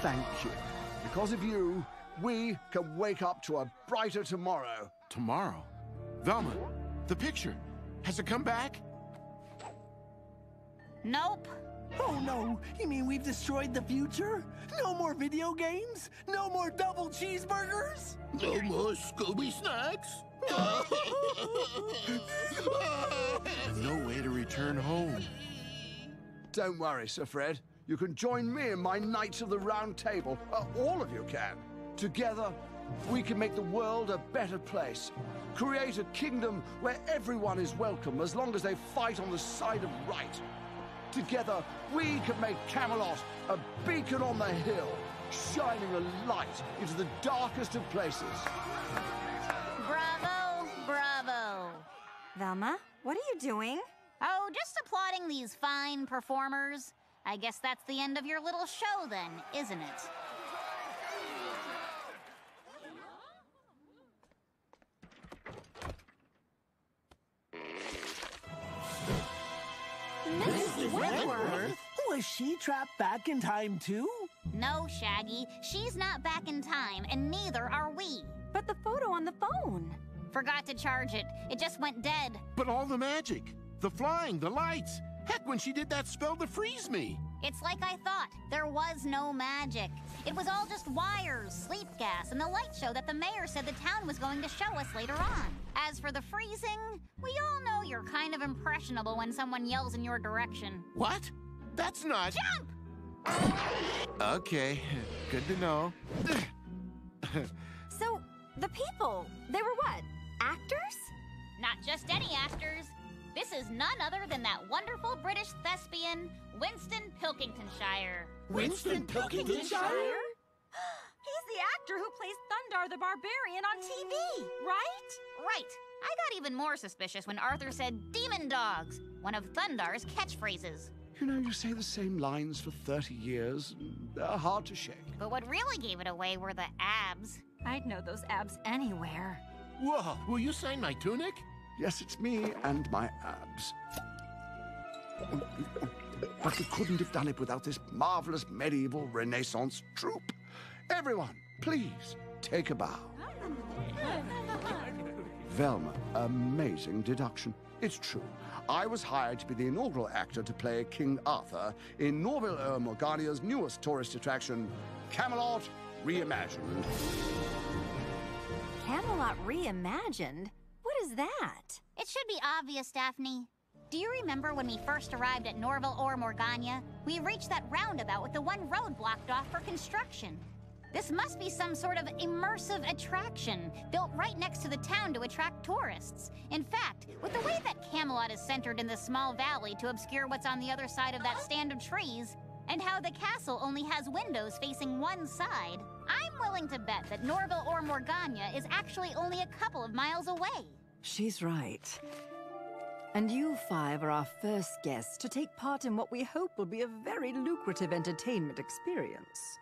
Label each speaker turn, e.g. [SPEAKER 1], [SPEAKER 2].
[SPEAKER 1] thank you. Because of you, we can wake up to a brighter tomorrow.
[SPEAKER 2] Tomorrow? Velma, the picture. Has it come back?
[SPEAKER 3] Nope.
[SPEAKER 4] Oh no, you mean we've destroyed the future? No more video games? No more double cheeseburgers?
[SPEAKER 5] No more Scooby snacks?
[SPEAKER 2] no way to return home.
[SPEAKER 1] Don't worry, Sir Fred. You can join me in my Knights of the Round Table. Uh, all of you can. Together, we can make the world a better place. Create a kingdom where everyone is welcome as long as they fight on the side of right. Together, we can make Camelot a beacon on the hill, shining a light into the darkest of places.
[SPEAKER 3] Bravo, bravo.
[SPEAKER 6] Velma, what are you doing?
[SPEAKER 3] Oh, just applauding these fine performers. I guess that's the end of your little show then, isn't it?
[SPEAKER 4] Mrs. Wentworth? Was she trapped back in time too?
[SPEAKER 3] No, Shaggy. She's not back in time, and neither are we.
[SPEAKER 6] But the photo on the phone.
[SPEAKER 3] Forgot to charge it. It just went dead.
[SPEAKER 2] But all the magic, the flying, the lights. Heck, when she did that spell to freeze me.
[SPEAKER 3] It's like I thought. There was no magic. It was all just wires, sleep gas, and the light show that the mayor said the town was going to show us later on. As for the freezing, we all know you're kind of impressionable when someone yells in your direction.
[SPEAKER 2] What? That's not.
[SPEAKER 3] Jump!
[SPEAKER 2] Okay, good to know.
[SPEAKER 6] so, the people, they were what? Actors?
[SPEAKER 3] Not just any actors. This is none other than that wonderful British thespian, Winston Pilkingtonshire.
[SPEAKER 4] Winston Pilkingtonshire?
[SPEAKER 6] He's the actor who plays Thundar the Barbarian on TV, right?
[SPEAKER 3] Right. I got even more suspicious when Arthur said demon dogs, one of Thundar's catchphrases.
[SPEAKER 1] You know, you say the same lines for 30 years, they're hard to shake.
[SPEAKER 3] But what really gave it away were the abs.
[SPEAKER 6] I'd know those abs anywhere.
[SPEAKER 2] Whoa, will you sign my tunic?
[SPEAKER 1] Yes, it's me and my abs. But we couldn't have done it without this marvelous medieval Renaissance troupe. Everyone, please take a bow. Velma, amazing deduction. It's true. I was hired to be the inaugural actor to play King Arthur in Norville Ur Morgania's newest tourist attraction, Camelot Reimagined.
[SPEAKER 6] Camelot Reimagined? What is that?
[SPEAKER 3] It should be obvious, Daphne. Do you remember when we first arrived at Norval or Morgania? We reached that roundabout with the one road blocked off for construction. This must be some sort of immersive attraction built right next to the town to attract tourists. In fact, with the way that Camelot is centered in this small valley to obscure what's on the other side of that stand of trees, and how the castle only has windows facing one side, I'm willing to bet that Norville or Morgania is actually only a couple of miles away.
[SPEAKER 7] She's right. And you five are our first guests to take part in what we hope will be a very lucrative entertainment experience.